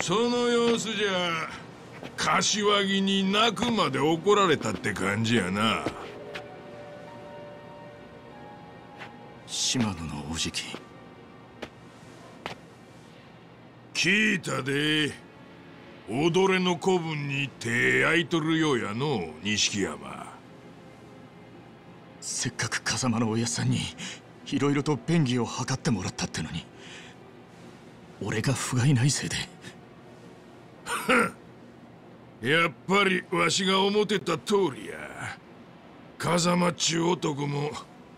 その様子じゃ柏木に泣くまで怒られたって感じやな。島野のおじき。聞いたで。踊れの子分に手空いとるようやの錦山。せっかく風間のおやさんにいろいろと便宜を図ってもらったってのに俺が不甲斐ないせいでやっぱりわしが思ってた通りや。風間っちゅう男も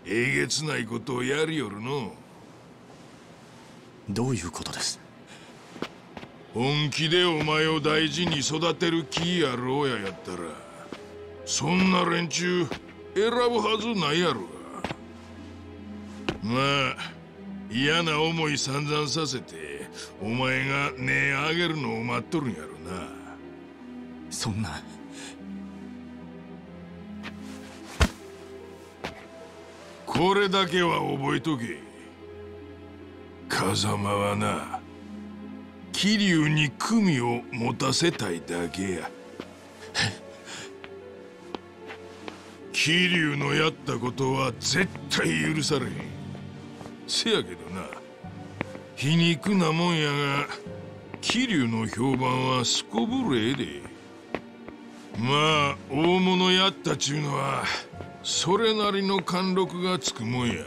えげつないことをやりよるの。どういうことです？本気でお前を大事に育てる気やろうややったらそんな連中選ぶはずないやろが。まあ嫌な思い散々させてお前が値上げるのを待っとるんやろな。そんな。これだけは覚えとけ。風間はな桐生に組を持たせたいだけや。桐生のやったことは絶対許されへん。せやけどな皮肉なもんやが桐生の評判はすこぶるええで。まあ大物やったちゅうのはそれなりの貫禄がつくもんや。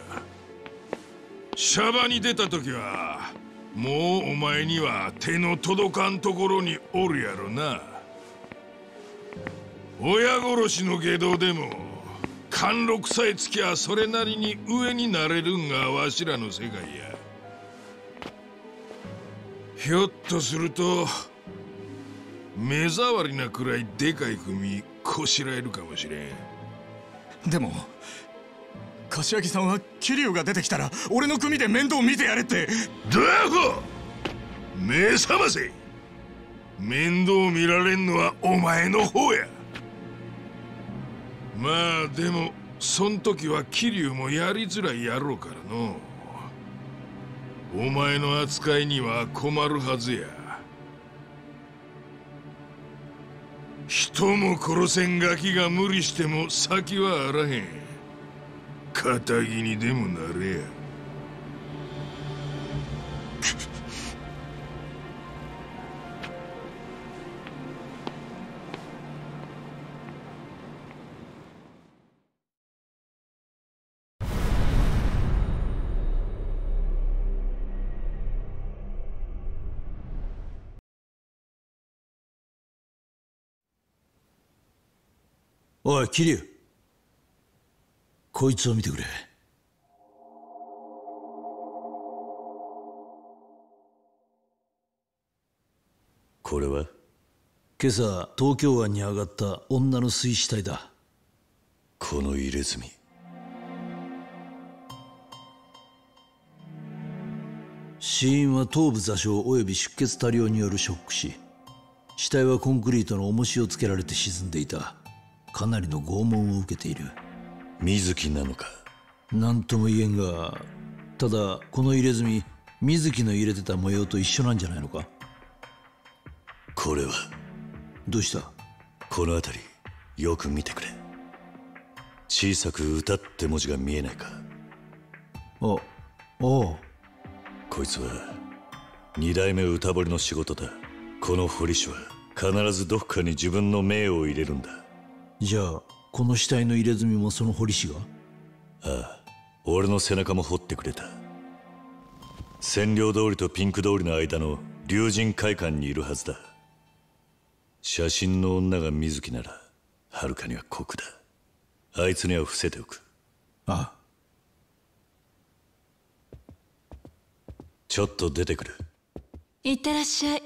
シャバに出た時はもうお前には手の届かんところにおるやろな。親殺しの下道でも貫禄さえつきゃそれなりに上になれるんがわしらの世界や。ひょっとすると目障りなくらいでかい組こしらえるかもしれん。でも柏木さんは桐生が出てきたら俺の組で面倒見てやれって。ドアホ目覚ませ。面倒見られんのはお前の方や。まあでもそん時は桐生もやりづらいやろうからのお前の扱いには困るはずや。人も殺せんガキが無理しても先はあらへん。仇にでもなれや。おい桐生。こいつを見てくれ。これは？今朝東京湾に上がった女の水死体だ。この入れ墨。死因は頭部挫傷及び出血多量によるショック死。死体はコンクリートの重しをつけられて沈んでいたかなりの拷問を受けている。水木なのか？何とも言えんがただこの入れ墨水木の入れてた模様と一緒なんじゃないのか？これは？どうした？この辺りよく見てくれ。小さく歌って文字が見えないか？あああ。こいつは二代目歌堀の仕事だ。この堀師は必ずどっかに自分の命を入れるんだじゃあこの死体の入れ墨もその堀氏が？ああ俺の背中も掘ってくれた。占領通りとピンク通りの間の竜神会館にいるはずだ。写真の女が水木ならはるかには酷だ。あいつには伏せておく。ああ。ちょっと出てくる。いってらっしゃい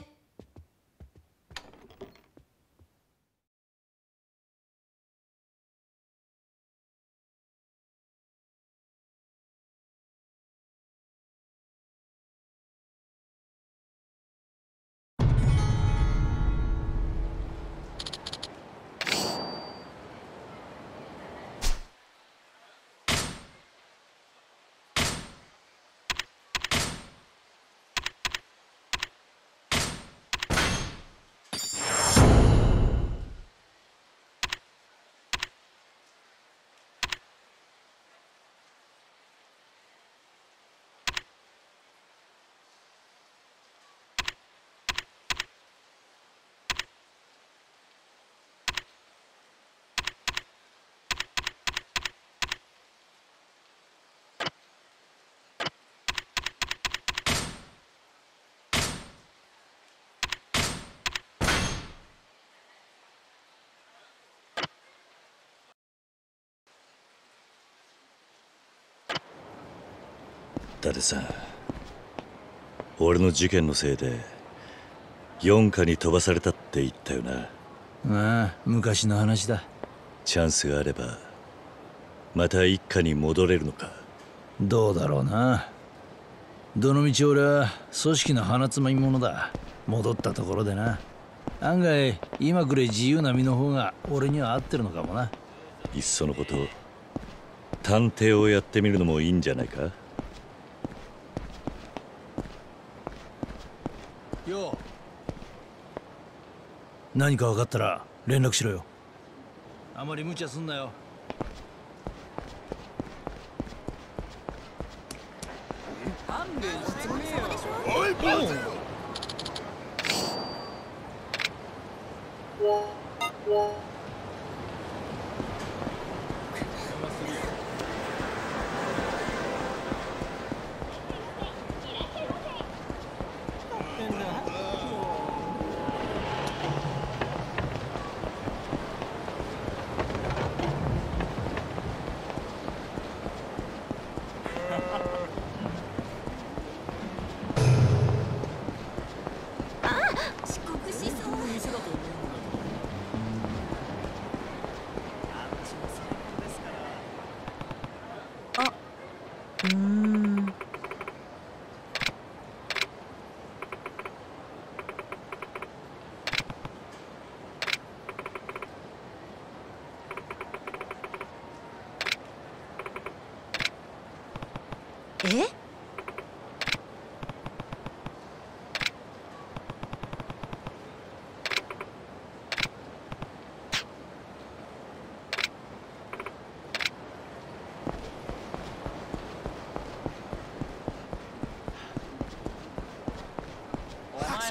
だでさ。俺の事件のせいで四課に飛ばされたって言ったよな。ああ昔の話だ。チャンスがあればまた一家に戻れるのか。どうだろうな。どのみち俺は組織の鼻つまみ者だ。戻ったところでな。案外今くらい自由な身の方が俺には合ってるのかもな。いっそのこと探偵をやってみるのもいいんじゃないか？何か分かったら連絡しろよ。あまり無茶すんなよ。遅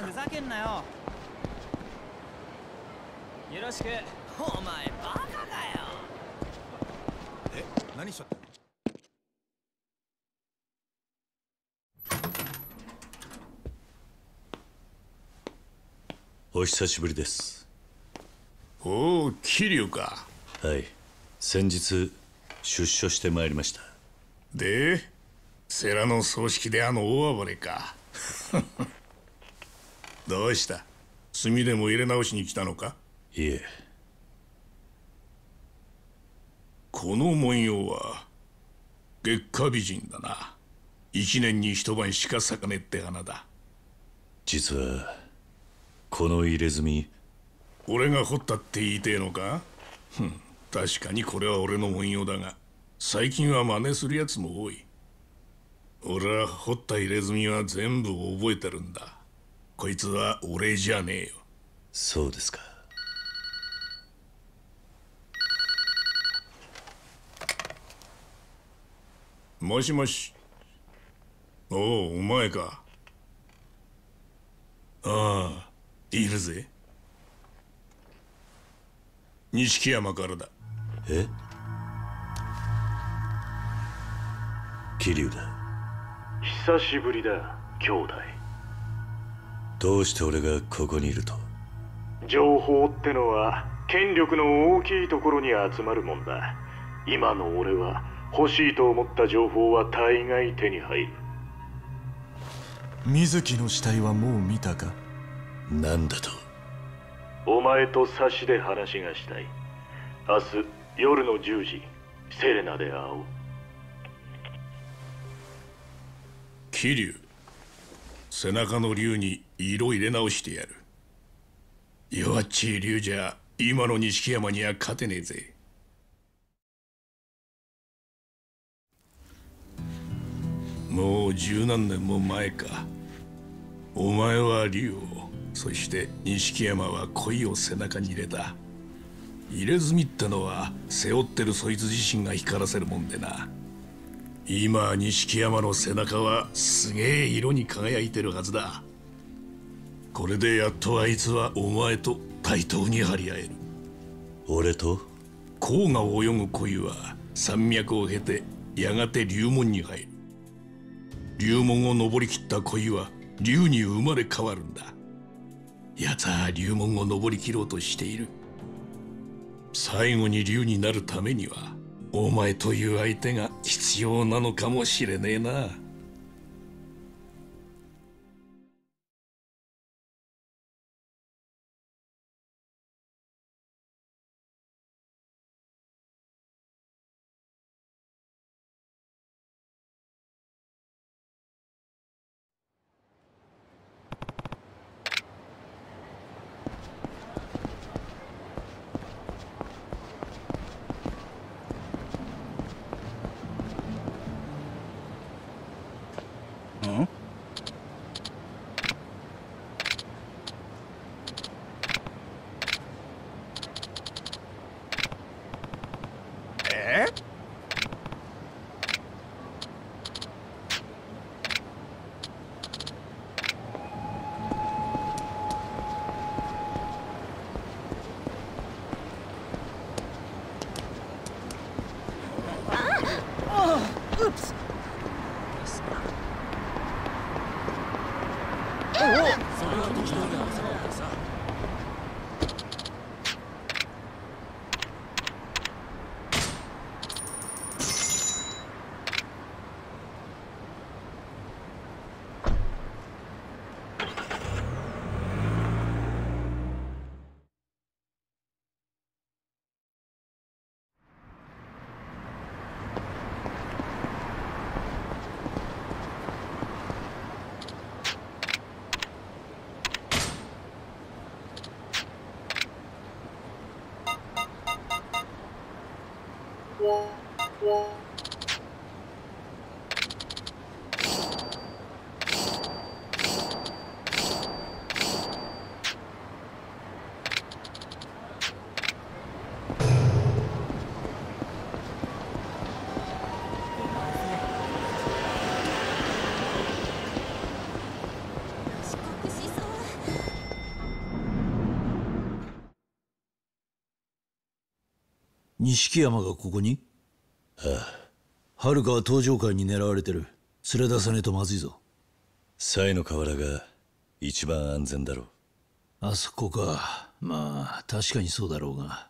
ふざけんなよ。よろしく。お前バカかよ。え何しちゃったお久しぶりです。おお桐生か。はい。先日出所してまいりました。で世良の葬式であの大暴れかどうした？炭でも入れ直しに来たのか？いえ。この文様は月下美人だな。一年に一晩しか咲かねえって花だ。実はこの入れ墨。俺が掘ったって言いてえのか？ふん確かにこれは俺の文様だが最近は真似するやつも多い。俺は掘った入れ墨は全部覚えてるんだこいつは俺じゃねえよ。そうですか。もしもし。おおお前か。ああいるぜ。錦山からだ。え？桐生だ。久しぶりだ兄弟どうして俺がここにいると？情報ってのは権力の大きいところに集まるもんだ。今の俺は欲しいと思った情報は大概手に入る。水木の死体はもう見たか？なんだと？お前と差しで話がしたい。明日夜の10時セレナで会おう。桐生背中の竜に色入れ直してやる。弱っちい竜じゃ今の錦山には勝てねえぜ。もう十何年も前か。お前は竜をそして錦山は恋を背中に入れた。入れ墨ってのは背負ってるそいつ自身が光らせるもんでな。今錦山の背中はすげえ色に輝いてるはずだ。これでやっとあいつはお前と対等に張り合える。俺と？黄河を泳ぐ恋は山脈を経てやがて龍門に入る。龍門を登りきった恋は龍に生まれ変わるんだ。奴は龍門を登りきろうとしている。最後に龍になるためにはお前という相手が必要なのかもしれねえな。それは適当だよそれ錦山がここに？ああ。遥は登場会に狙われてる。連れ出さねえとまずいぞ。西の河原が一番安全だろう。あそこか。まあ確かにそうだろうが。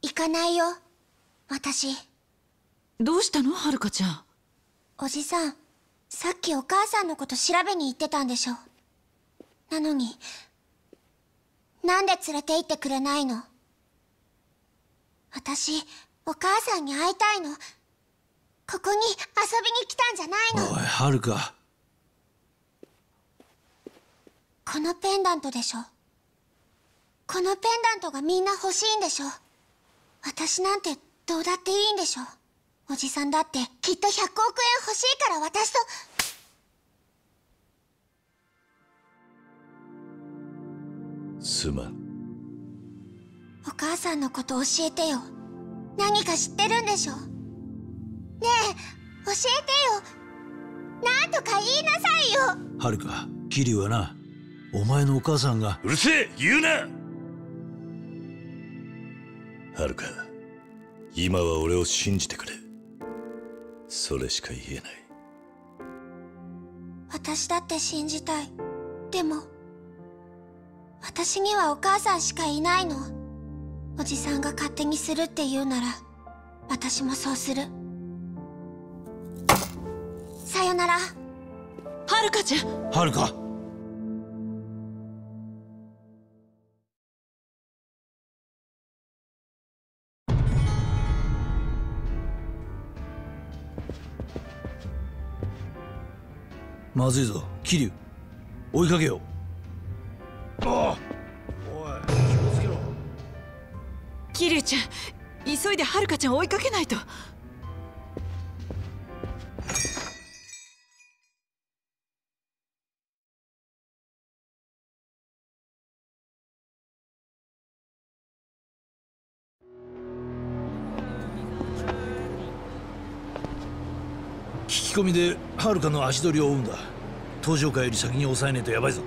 行かないよ。私。どうしたの？はるかちゃん。おじさんさっきお母さんのこと調べに行ってたんでしょ。なのになんで連れて行ってくれないの？私お母さんに会いたいの。ここに遊びに来たんじゃないの。おい遥。かこのペンダントでしょ。このペンダントがみんな欲しいんでしょ。私なんてどうだっていいんでしょ。おじさんだってきっと100億円欲しいから私と。すまんお母さんのこと教えてよ。何か知ってるんでしょ？ねえ教えてよ。なんとか言いなさいよ。遥か桐生はなお前のお母さんがうるせえ言うな。はるか今は俺を信じてくれ。それしか言えない。私だって信じたい。でも私にはお母さんしかいないのおじさんが勝手にするって言うなら私もそうする。さよなら。はるかちゃん。遥かまずいぞ桐生。追いかけよう桐生ちゃん急いではるかちゃんを追いかけないと。聞き込みで遥かの足取りを追うんだ。登場会より先に抑えねえとヤバいぞ。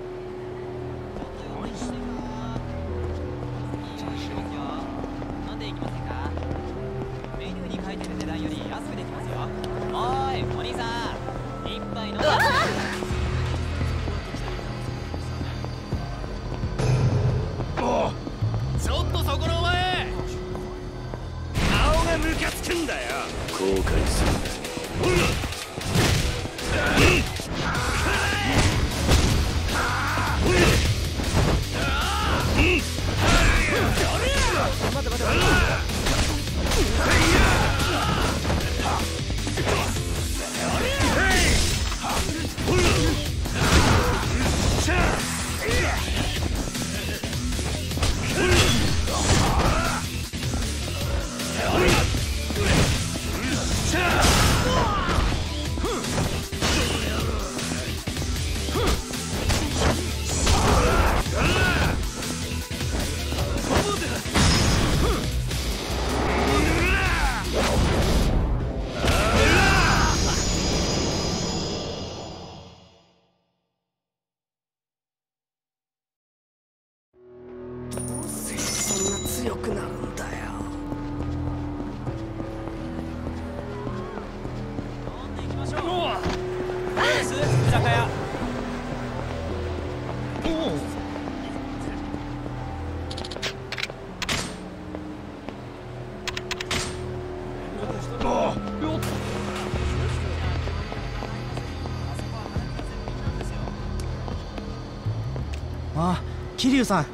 桐生さん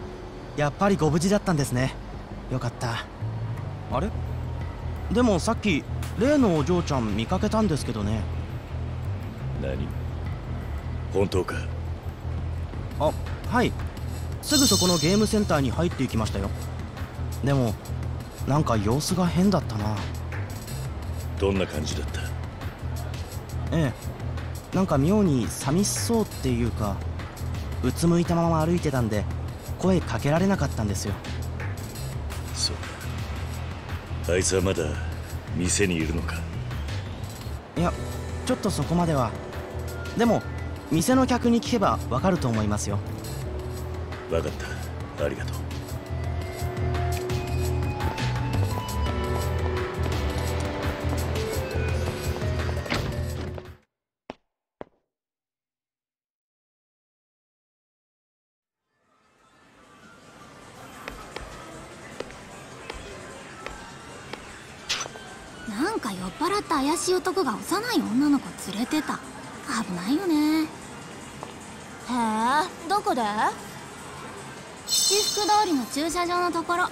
やっぱりご無事だったんですね。よかった。あれ？でもさっき例のお嬢ちゃん見かけたんですけどね。何？本当か？あはい。すぐそこのゲームセンターに入っていきましたよ。でもなんか様子が変だったな。どんな感じだった？ええ。なんか妙に寂しそうっていうかうつむいたまま歩いてたんで声かけられなかったんですよ。そうか。あいつはまだ店にいるのか。いやちょっとそこまでは。でも店の客に聞けばわかると思いますよ。分かった。ありがとう男が幼い女の子連れてた。危ないよね。へえどこで？七福通りの駐車場のところ。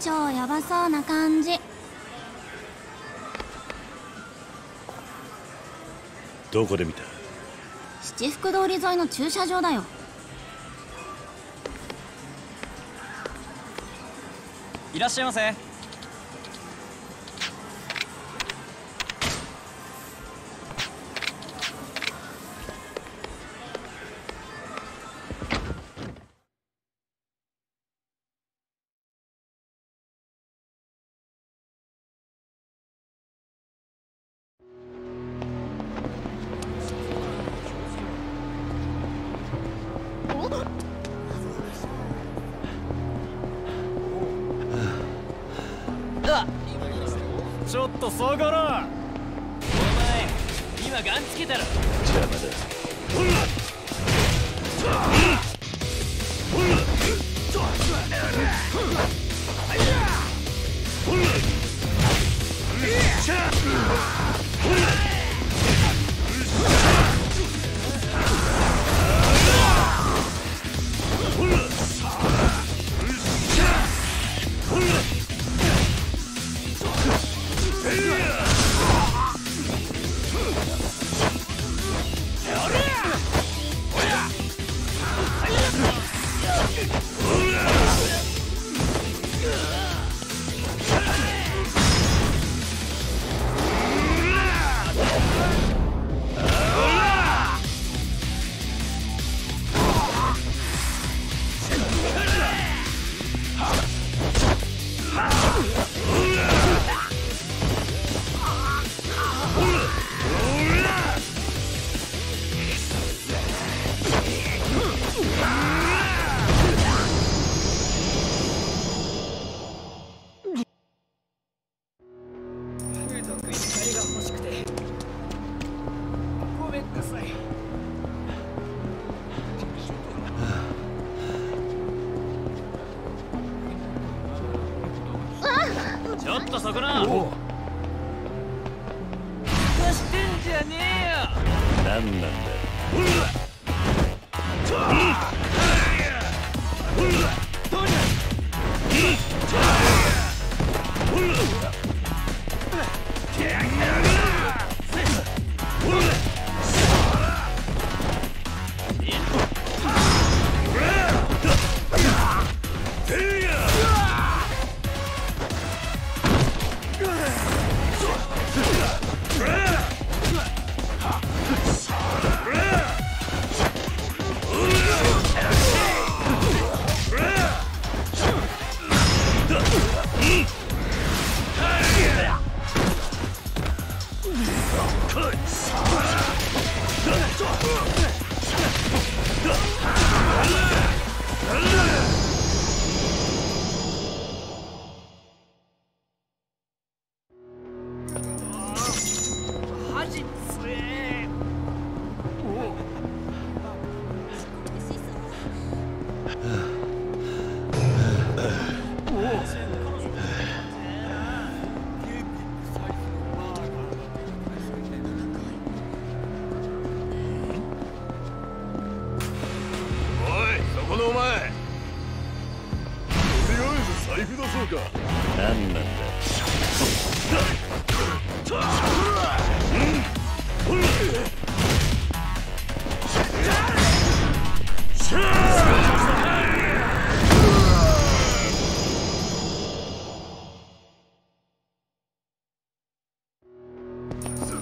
超ヤバそうな感じ。どこで見た？七福通り沿いの駐車場だよ。いらっしゃいませ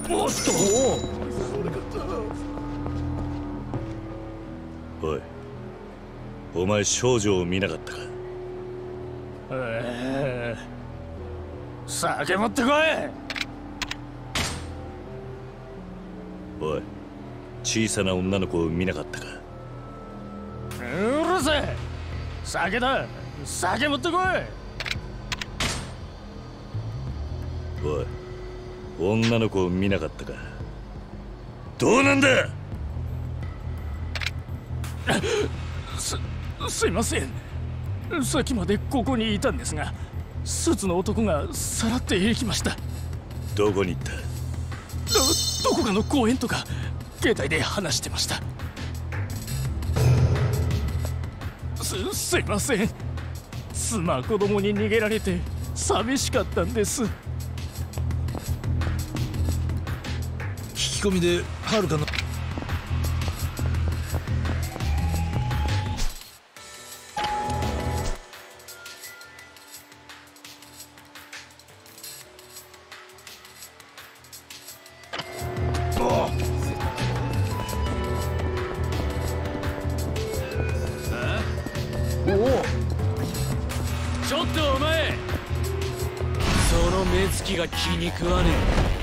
おっとおいお前少女を見なかったか？ええ酒持ってこい！おい小さな女の子を見なかったか？うるせえ！酒だ！酒持ってこい！おい女の子を見なかったか。どうなんだ？すすいません。さっきまでここにいたんですがスーツの男がさらって行きました。どこに行った？どどこかの公園とか携帯で話してました。すすいません。妻子供に逃げられて寂しかったんです込みではるかの。ちょっとお前。その目つきが気に食わね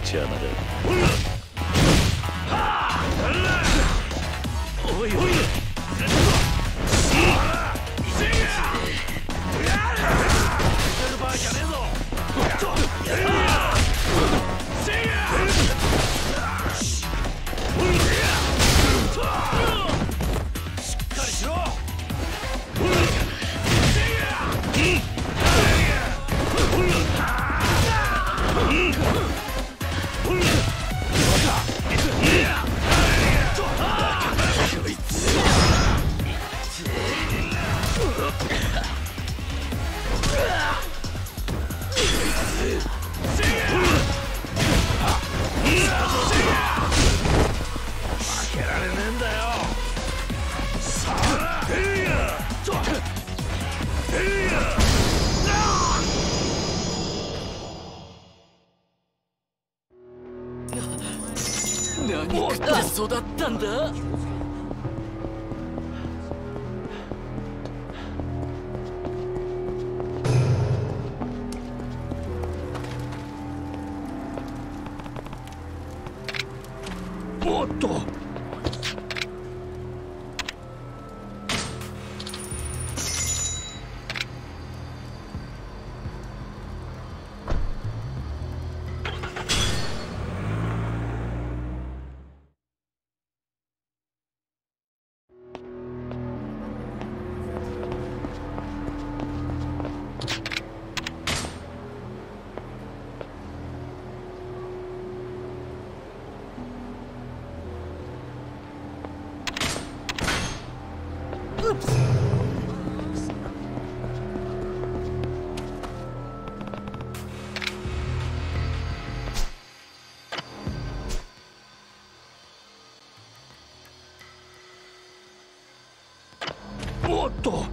邪魔だ。おっと。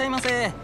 しゃいませ。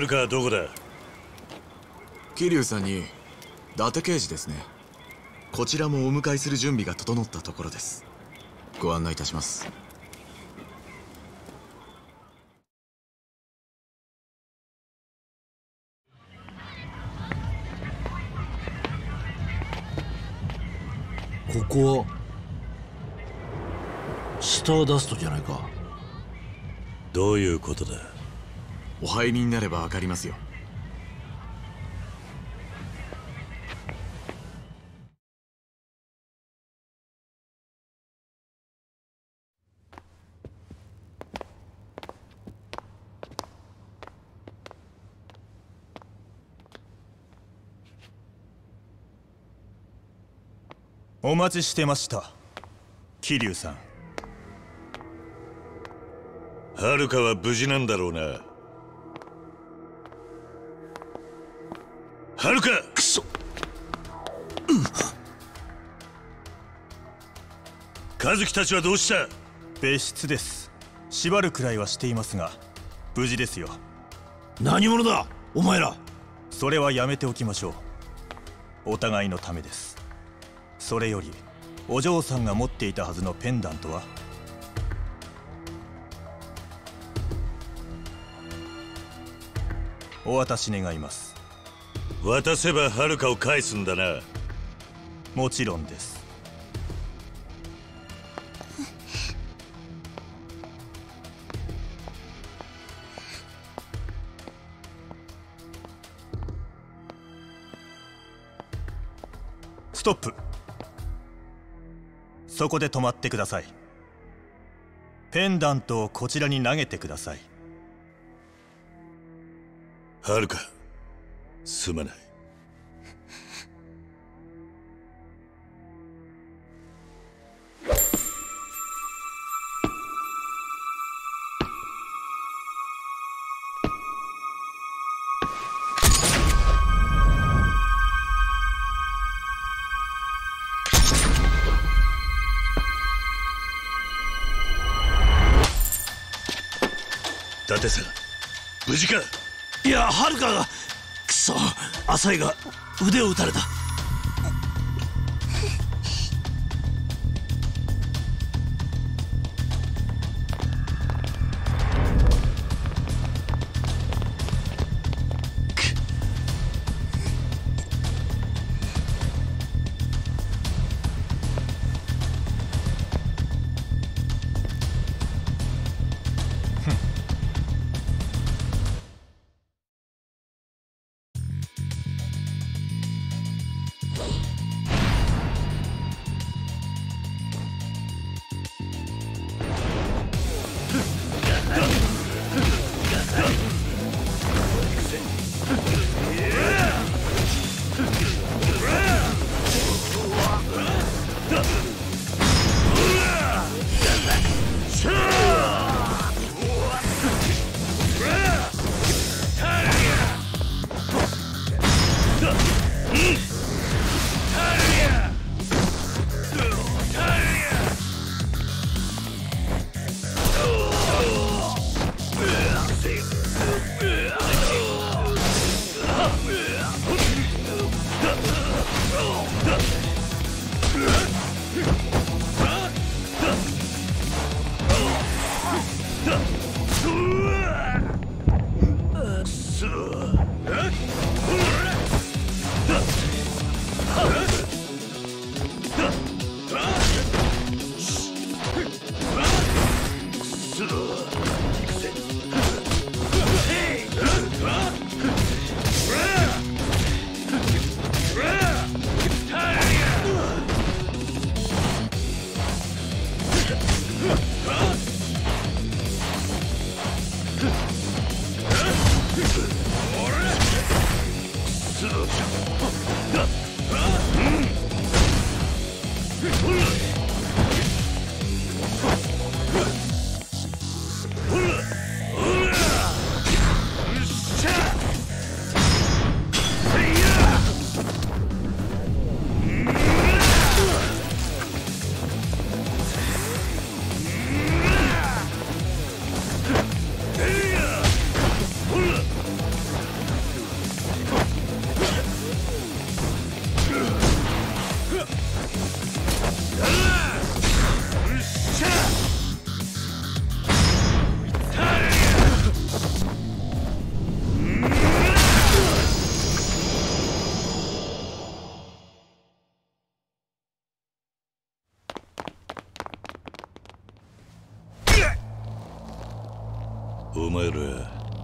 どこだ？桐生さんに伊達刑事ですね。こちらもお迎えする準備が整ったところです。ご案内いたします。ここはスターダストじゃないか。どういうことだ？お入りになれば分かりますよ。お待ちしてました桐生さん。はるかは無事なんだろうなはるか。くそ。和樹たちはどうした？別室です。縛るくらいはしていますが無事ですよ。何者だ？お前ら。それはやめておきましょう。お互いのためです。それよりお嬢さんが持っていたはずのペンダントは？お渡し願います渡せばはるかを返すんだな。もちろんです。ストップ。そこで止まってください。ペンダントをこちらに投げてください。はるかすまない。伊達さん無事か？いやはるかが浅井が腕を打たれた。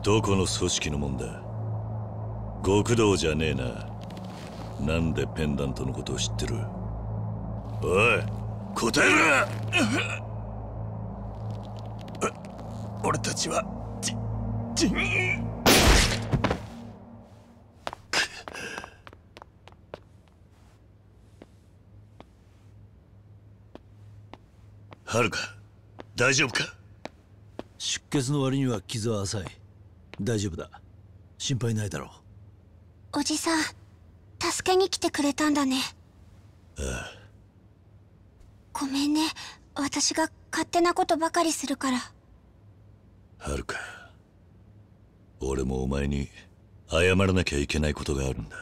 どこの組織のもんだ？極道じゃねえな。なんでペンダントのことを知ってる？おい答えろ！俺たちはじじはるか大丈夫か？出血の割には傷は浅い。大丈夫だ。心配ないだろおじさん助けに来てくれたんだね。うあごめんね。私が勝手なことばかりするから。あはるか。俺もお前に謝らなきゃいけないことがあるんだ。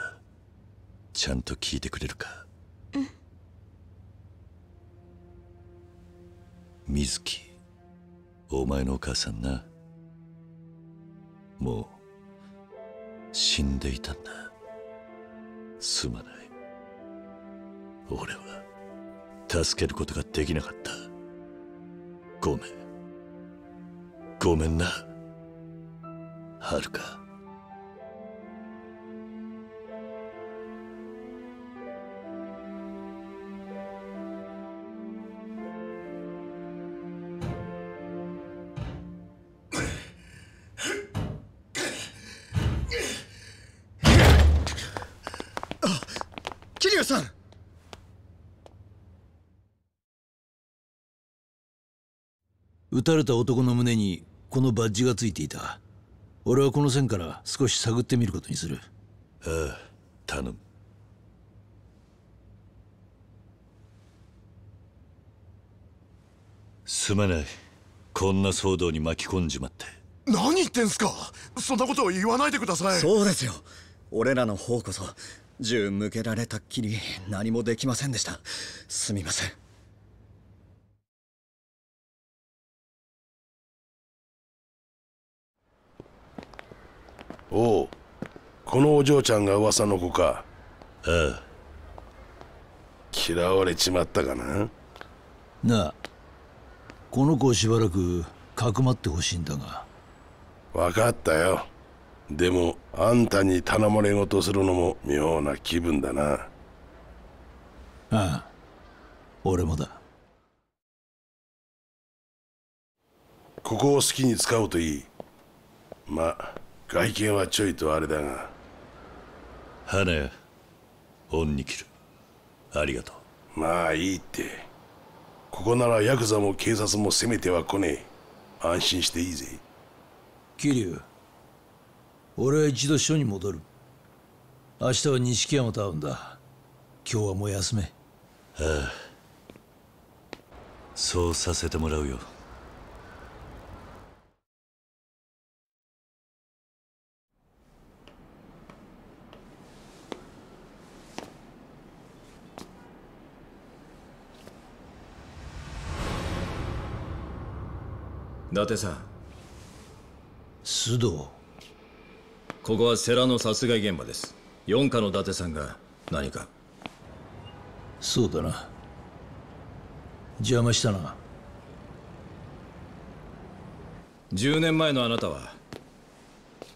ちゃんと聞いてくれるか。うん。水木。お前のお母さんなもう死んでいたんだ。すまない。俺は助けることができなかった。ごめん。ごめんな。はるか。さん。撃たれた男の胸にこのバッジがついていた。俺はこの線から少し探ってみることにする。ああ頼む。すまない。こんな騒動に巻き込んじまって。何言ってんすか。そんなことを言わないでください。そうですよ。俺らの方こそ銃向けられたっきり何もできませんでした。すみません。おうこのお嬢ちゃんが噂の子か。ああ嫌われちまったかな？なあこの子をしばらくかくまってほしいんだが。分かったよでもあんたに頼まれ事するのも妙な気分だな。ああ俺もだ。ここを好きに使うといいまあ外見はちょいとあれだが。花屋恩に切る。ありがとう。まあいいって。ここならヤクザも警察も攻めては来ねえ。安心していいぜ。桐生俺は一度署に戻る。明日は錦山と会うんだ。今日はもう休め。ああ。そうさせてもらうよ。伊達さん。須藤ここは世良の殺害現場です。四課の伊達さんが何か。そうだな。邪魔したな。10年前のあなたは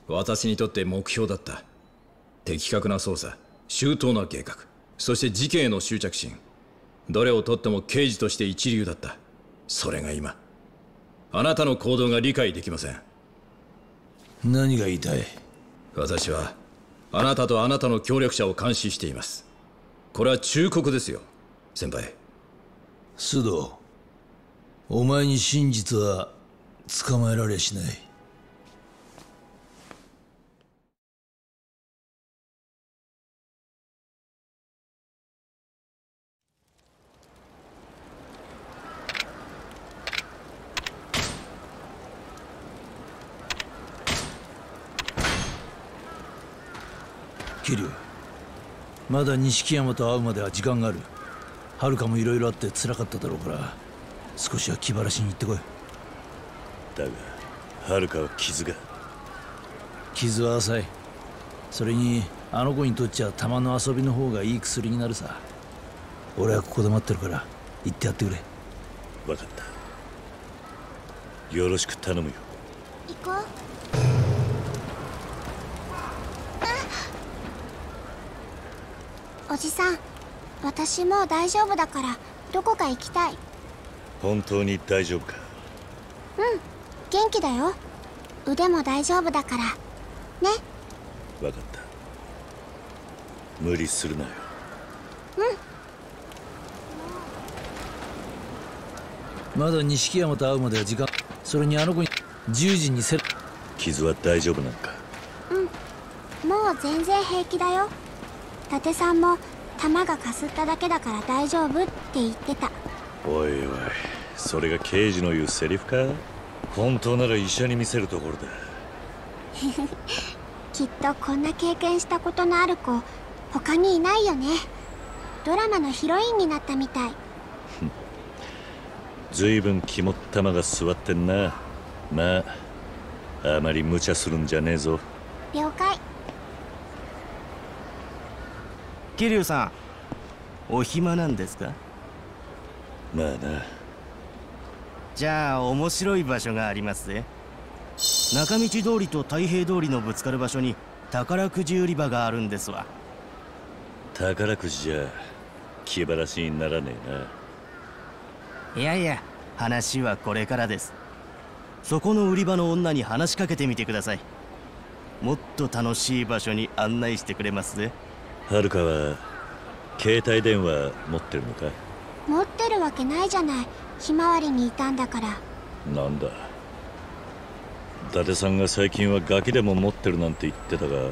私にとって目標だった。的確な捜査。周到な計画。そして事件への執着心。どれをとっても刑事として一流だった。それが今。あなたの行動が理解できません。何が言いたい？私はあなたとあなたの協力者を監視しています。これは忠告ですよ先輩。須藤お前に真実は捕まえられしない桐生まだ錦山と会うまでは時間がある。はるかもいろいろあって辛かっただろうから少しは気晴らしに行ってこい。だがはるかは傷が。傷は浅い。それにあの子にとっちゃ玉の遊びの方がいい薬になるさ。俺はここで待ってるから行ってやってくれ。分かった。よろしく頼むよ。行こうじさん私もう大丈夫だからどこか行きたい。本当に大丈夫か？うん元気だよ。腕も大丈夫だから。ね。分かった。無理するなよ。うん。まだ錦山と会うまでは時間それにあの子に10時にせ傷は大丈夫なのか？うん。もう全然平気だよ伊達さんも弾がかすっただけだから大丈夫って言ってた。おいおいそれが刑事の言うセリフか？本当なら医者に見せるところだ。きっとこんな経験したことのある子他にいないよね。ドラマのヒロインになったみたい。ずいぶん肝っ玉が座ってんな。まああまり無茶するんじゃねえぞ。了解桐生さんお暇なんですか？まあな。じゃあ面白い場所がありますぜ。中道通りと太平通りのぶつかる場所に宝くじ売り場があるんですわ。宝くじじゃ気晴らしにならねえいやいや話はこれからです。そこの売り場の女に話しかけてみてください。もっと楽しい場所に案内してくれますぜ。なはるかは携帯電話持ってるのか？持ってるわけないじゃない。ひまわりにいたんだから。なんだ。伊達さんが最近はガキでも持ってるなんて言ってたが